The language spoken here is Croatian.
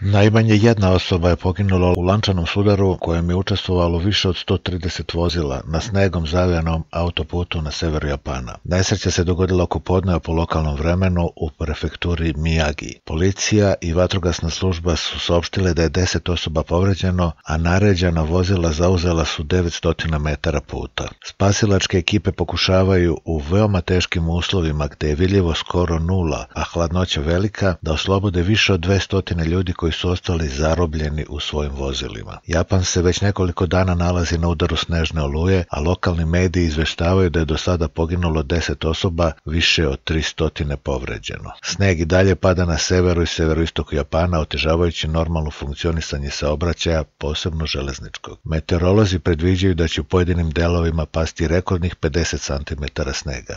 Najmanje jedna osoba je poginula u lančanom sudaru kojem je učestvovalo više od 130 vozila na snegom zavijanom autoputu na severu Japana. Nesreća se dogodila oko podneva po lokalnom vremenu u prefekturi Miyagi. Policija i vatrogasna služba su saopštile da je 10 osoba povređeno, a naređena vozila zauzela su 900 metara puta. Spasilačke ekipe pokušavaju u veoma teškim uslovima gde je viljevo skoro nula, a hladnoća velika, da oslobode više od 200 ljudi koji su ostali zarobljeni u svojim vozilima. Japan se već nekoliko dana nalazi na udaru snežne oluje, a lokalni mediji izveštavaju da je do sada poginulo 10 osoba, više od 300 povređeno. Sneg i dalje pada na severu i severoistoku Japana, otežavajući normalno funkcionisanje saobraćaja, posebno železničkog. Meteorolozi predviđaju da će u pojedinim delovima pasti rekordnih 50 cm snega.